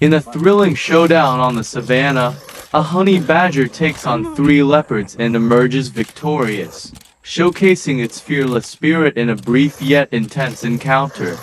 In a thrilling showdown on the savannah, a honey badger takes on three leopards and emerges victorious, showcasing its fearless spirit in a brief yet intense encounter.